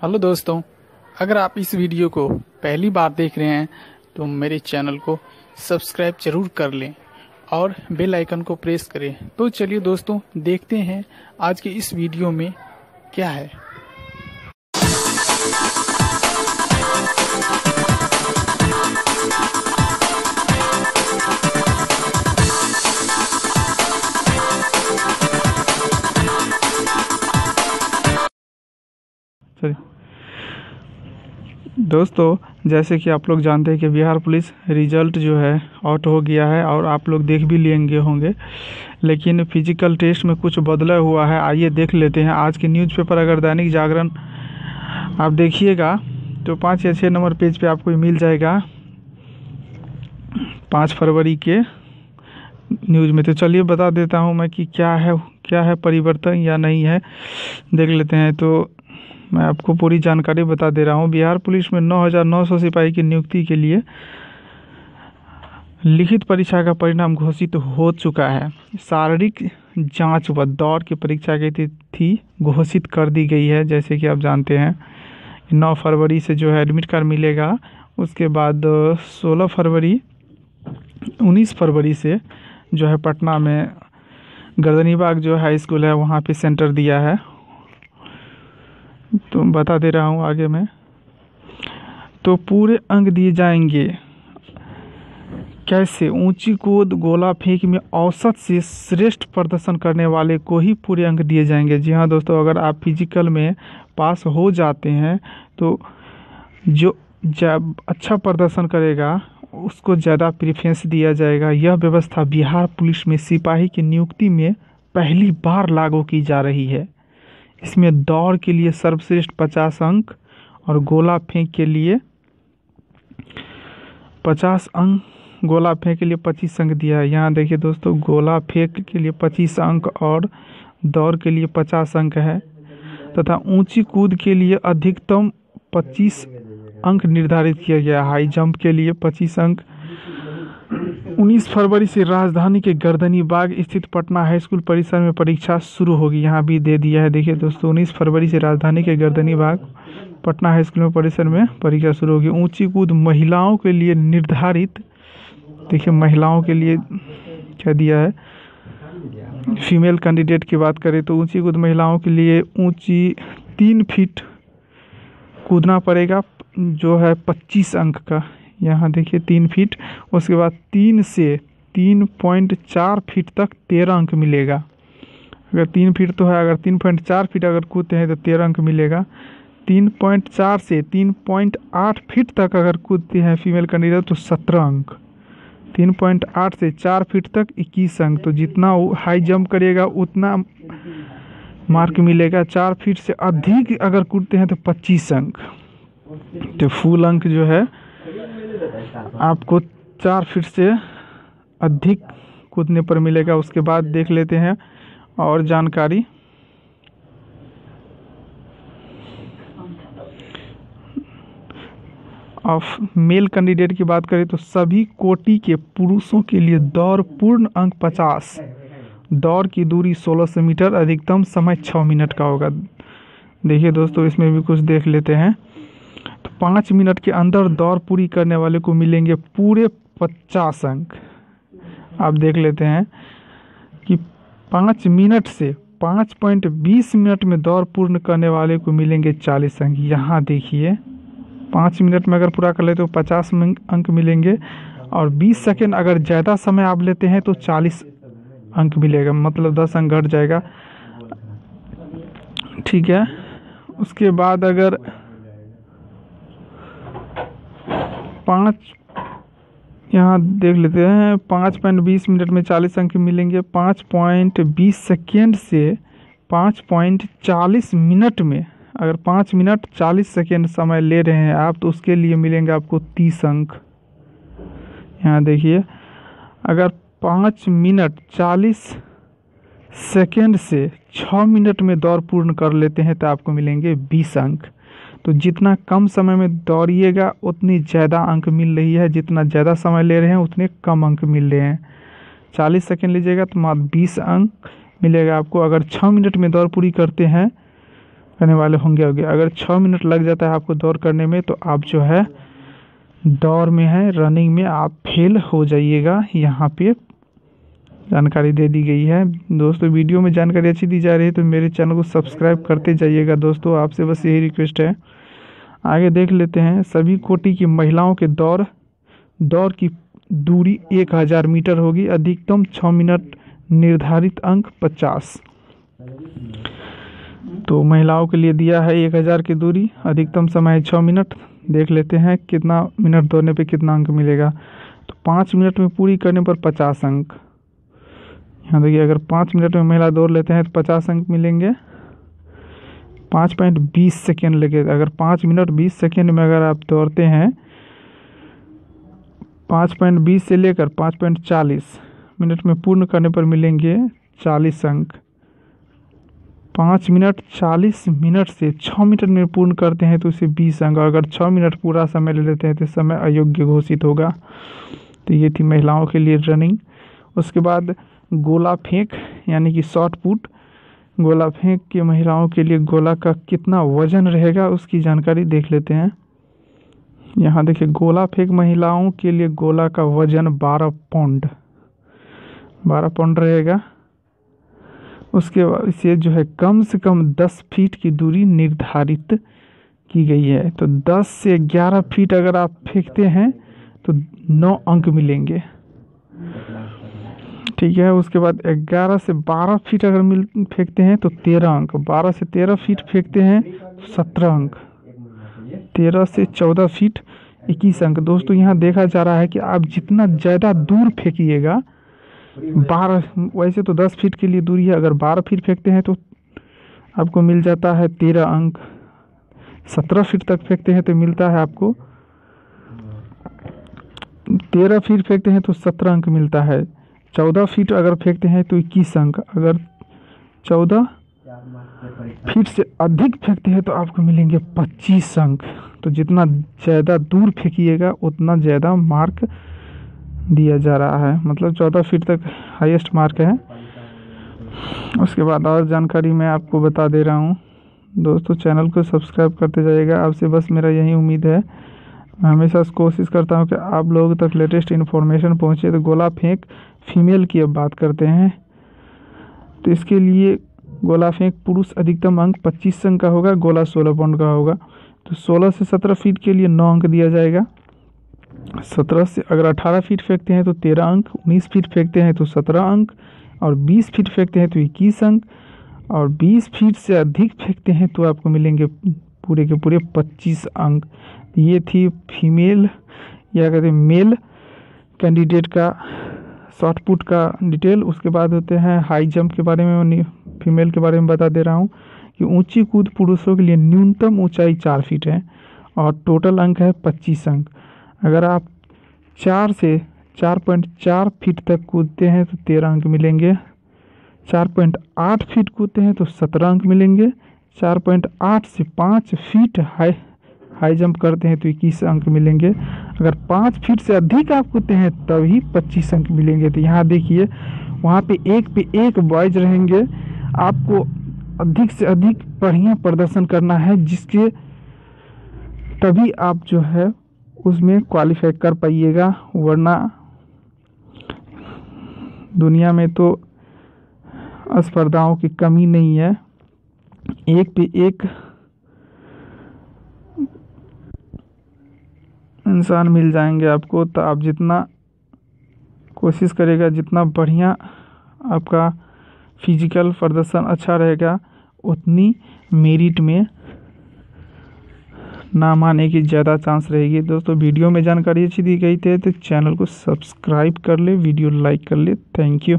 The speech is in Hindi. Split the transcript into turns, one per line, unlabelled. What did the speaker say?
हेलो दोस्तों, अगर आप इस वीडियो को पहली बार देख रहे हैं तो मेरे चैनल को सब्सक्राइब ज़रूर कर लें और बेल आइकन को प्रेस करें। तो चलिए दोस्तों, देखते हैं आज के इस वीडियो में क्या है।
दोस्तों, जैसे कि आप लोग जानते हैं कि बिहार पुलिस रिज़ल्ट जो है आउट हो गया है और आप लोग देख भी लेंगे होंगे। लेकिन फ़िज़िकल टेस्ट में कुछ बदला हुआ है, आइए देख लेते हैं। आज के न्यूज़पेपर अगर दैनिक जागरण, आप देखिएगा तो पाँच या छः नंबर पेज पे आपको मिल जाएगा। पाँच फरवरी के न्यूज़ में तो चलिए बता देता हूँ मैं कि क्या है क्या है परिवर्तन या नहीं है। देख लेते हैं तो मैं आपको पूरी जानकारी बता दे रहा हूँ। बिहार पुलिस में 9,900 सिपाही की नियुक्ति के लिए लिखित परीक्षा का परिणाम घोषित हो चुका है। शारीरिक जाँच व दौड़ की परीक्षा की तिथि घोषित कर दी गई है जैसे कि आप जानते हैं। 9 फरवरी से जो है एडमिट कार्ड मिलेगा। उसके बाद 16 फरवरी 19 फरवरी से जो है पटना में गर्दनीबाग जो हाई स्कूल है वहाँ पे सेंटर दिया है। तो बता दे रहा हूँ आगे मैं। तो पूरे अंक दिए जाएँगे। कैसे? ऊँची कूद गोला फेंक में औसत से श्रेष्ठ प्रदर्शन करने वाले को ही पूरे अंक दिए जाएँगे। जी हाँ दोस्तों, अगर आप फ़िज़िकल में पास हो जाते हैं तो जो जब अच्छा प्रदर्शन करेगा, उसको ज़्यादा प्रेफरेंस दिया जाएगा। यह व्यवस्था बिहार पुलिस में सिपाही की नियुक्ति में पहली बार लागू की जा रही है। इसमें दौड़ के लिए सर्वश्रेष्ठ पचास अंक और गोला फेंक के लिए पचास अंक, गोला फेंक के लिए पच्चीस अंक दिया है। यहाँ देखिए दोस्तों, गोला फेंक के लिए पच्चीस अंक और दौड़ के लिए पचास अंक है तथा ऊँची कूद के लिए अधिकतम पच्चीस अंक निर्धारित किया गया हाई जंप के लिए पच्चीस अंक 19 फरवरी से राजधानी के गर्दनी बाग स्थित पटना हाई स्कूल परिसर में परीक्षा शुरू होगी। यहाँ भी दे दिया है। देखिए दोस्तों 19 फरवरी से राजधानी के गर्दनी बाग पटना हाई स्कूल में परिसर में परीक्षा शुरू होगी। ऊँची कूद महिलाओं के लिए निर्धारित, देखिए महिलाओं के लिए क्या दिया है। फीमेल कैंडिडेट की बात करें तो ऊँची कूद महिलाओं के लिए ऊँची तीन फीट कूदना पड़ेगा, जो है पच्चीस अंक का। यहाँ देखिए तीन फीट उसके बाद तीन से तीन पॉइंट चार फीट तक तेरह अंक मिलेगा। अगर तीन फीट तो है, अगर तीन पॉइंट चार फीट अगर कूदते हैं तो तेरह अंक मिलेगा। तीन पॉइंट चार से तीन पॉइंट आठ फीट तक अगर कूदते हैं फीमेल कैंडिडेट तो सत्रह अंक। तीन पॉइंट आठ से चार फीट तक इक्कीस अंक। तो जितना हाई जंप करेगा उतना मार्क मिलेगा। चार फीट से अधिक अगर कूदते हैं तो पच्चीस अंक। तो फुल अंक जो है आपको चार फीट से अधिक कूदने पर मिलेगा। उसके बाद देख लेते हैं और जानकारी। ऑफ़ मेल कैंडिडेट की बात करें तो सभी कोटि के पुरुषों के लिए दौड़ पूर्ण अंक पचास। दौड़ की दूरी 1600 मीटर, अधिकतम समय छः मिनट का होगा। देखिए दोस्तों, इसमें भी कुछ देख लेते हैं। पाँच मिनट के अंदर दौड़ पूरी करने वाले को मिलेंगे पूरे पचास अंक। आप देख लेते हैं कि पाँच मिनट से पाँच पॉइंट बीस मिनट में दौड़ पूर्ण करने वाले को मिलेंगे चालीस अंक। यहाँ देखिए, पाँच मिनट में अगर पूरा कर लेते तो पचास अंक मिलेंगे और बीस सेकेंड अगर ज़्यादा समय आप लेते हैं तो चालीस अंक मिलेगा मतलब दस अंक घट जाएगा। ठीक है, उसके बाद अगर पाँच, यहाँ देख लेते हैं, पाँच पॉइंट बीस मिनट में चालीस अंक मिलेंगे। पाँच पॉइंट बीस सेकेंड से पाँच पॉइंट चालीस मिनट में। अगर पाँच मिनट चालीस सेकेंड समय ले रहे हैं आप तो उसके लिए मिलेंगे आपको तीस अंक। यहाँ देखिए, अगर पाँच मिनट चालीस सेकेंड से छः मिनट में दौड़ पूर्ण कर लेते हैं तो आपको मिलेंगे बीस अंक। तो जितना कम समय में दौड़िएगा, उतनी ज़्यादा अंक मिल रही है। जितना ज़्यादा समय ले रहे हैं, उतने कम अंक मिल रहे हैं। चालीस सेकेंड लीजिएगा तो मात्र बीस अंक मिलेगा आपको। अगर छः मिनट में दौड़ पूरी करते हैं, करने वाले होंगे होंगे अगर छः मिनट लग जाता है आपको दौड़ करने में तो आप जो है, दौड़ में है, रनिंग में आप फेल हो जाइएगा। यहाँ पे जानकारी दे दी गई है। दोस्तों, वीडियो में जानकारी अच्छी दी जा रही है तो मेरे चैनल को सब्सक्राइब करते जाइएगा। दोस्तों, आपसे बस यही रिक्वेस्ट है। आगे देख लेते हैं। सभी कोटि की महिलाओं के दौड़ दौड़ की दूरी एक हज़ार मीटर होगी। अधिकतम छः मिनट, निर्धारित अंक पचास। तो महिलाओं के लिए दिया है एक हज़ार की दूरी। अधिकतम समय छः मिनट। देख लेते हैं कितना मिनट दौड़ने पे कितना अंक मिलेगा। तो पाँच मिनट में पूरी करने पर पचास अंक। यहाँ देखिए, अगर पाँच मिनट में महिला दौड़ लेते हैं तो पचास अंक मिलेंगे। पाँच पॉइंट बीस सेकेंड लगे अगर पाँच मिनट बीस सेकेंड में अगर आप दौड़ते हैं, पाँच पॉइंट बीस से लेकर पाँच पॉइंट चालीस मिनट में पूर्ण करने पर मिलेंगे चालीस अंक। पाँच मिनट चालीस मिनट से छः मिनट में पूर्ण करते हैं तो उसे बीस अंक अगर छः मिनट पूरा समय ले लेते हैं तो समय अयोग्य घोषित होगा। तो ये थी महिलाओं के लिए रनिंग। उसके बाद गोला फेंक, यानी कि शॉर्ट पुट, गोला फेंक के महिलाओं के लिए गोला का कितना वज़न रहेगा उसकी जानकारी देख लेते हैं। यहाँ देखिए, गोला फेंक महिलाओं के लिए गोला का वज़न बारह पाउंड बारह पाउंड रहेगा। उसके बाद इसे जो है कम से कम दस फीट की दूरी निर्धारित की गई है। तो दस से ग्यारह फीट अगर आप फेंकते हैं तो नौ अंक मिलेंगे। ठीक है, उसके बाद ग्यारह से बारह फीट अगर मिल, फेंकते हैं तो तेरह अंक। बारह से तेरह फीट फेंकते हैं तो सत्रह अंक। तेरह से चौदह फीट इक्कीस अंक। दोस्तों, यहाँ देखा जा रहा है कि आप जितना ज़्यादा दूर फेंकिएगा, बारह, वैसे तो दस फीट के लिए दूरी है, अगर बारह फीट फेंकते हैं तो आपको मिल जाता है तेरह अंक। सत्रह फीट तक फेंकते हैं तो मिलता है आपको, तेरह फीट फेंकते हैं तो सत्रह अंक मिलता है। चौदह फीट अगर फेंकते हैं तो इक्कीस अंक। अगर चौदह फीट से अधिक फेंकते हैं तो आपको मिलेंगे पच्चीस अंक। तो जितना ज़्यादा दूर फेंकिएगा, उतना ज़्यादा मार्क दिया जा रहा है। मतलब चौदह फीट तक हाईएस्ट मार्क है। उसके बाद और जानकारी मैं आपको बता दे रहा हूँ। दोस्तों चैनल को सब्सक्राइब करते जाइएगा। आपसे बस मेरा यही उम्मीद है। मैं हमेशा कोशिश करता हूँ कि आप लोगों तक लेटेस्ट इन्फॉर्मेशन पहुँचे। तो गोला फेंक फीमेल की अब बात करते हैं। तो इसके लिए गोला फेंक पुरुष अधिकतम अंक 25 अंक का होगा, गोला 16 पाउंड का होगा। तो 16 से 17 फीट के लिए 9 अंक दिया जाएगा। 17 से अगर 18 फीट फेंकते हैं तो 13 अंक 19 फीट फेंकते हैं तो 17 अंक, और 20 फीट फेंकते हैं तो 21 अंक, और 20 फीट से अधिक फेंकते हैं तो आपको मिलेंगे पूरे के पूरे 25 अंक। ये थी फीमेल या कहते हैं मेल कैंडिडेट का शॉर्ट पुट का डिटेल उसके बाद होते हैं हाई जंप के बारे में फीमेल के बारे में बता दे रहा हूँ कि ऊँची कूद पुरुषों के लिए न्यूनतम ऊंचाई चार फीट है और टोटल अंक है पच्चीस अंक। अगर आप चार से चार पॉइंट चार फीट तक कूदते हैं तो तेरह अंक मिलेंगे। चार पॉइंट आठ फीट कूदते हैं तो सत्रह अंक मिलेंगे। चार पॉइंट आठ से पाँच फीट हाई हाई जंप करते हैं तो इक्कीस अंक मिलेंगे। अगर पाँच फीट से अधिक आप कूदते हैं, तभी पच्चीस अंक मिलेंगे। तो यहाँ देखिए, वहाँ पे एक पे एक बॉयज़ रहेंगे। आपको अधिक से अधिक बढ़िया प्रदर्शन करना है, जिसके तभी आप जो है उसमें क्वालिफाई कर पाइएगा। वरना दुनिया में तो स्पर्धाओं की कमी नहीं है। एक पे एक इंसान मिल जाएँगे आपको तो आप जितना कोशिश करेगा, जितना बढ़िया आपका फ़िज़िकल प्रदर्शन अच्छा रहेगा, उतनी मेरिट में नाम आने की ज़्यादा चांस रहेगी। दोस्तों, वीडियो में जानकारी अच्छी दी गई थी तो चैनल को सब्सक्राइब कर ले, वीडियो लाइक कर ले। Thank you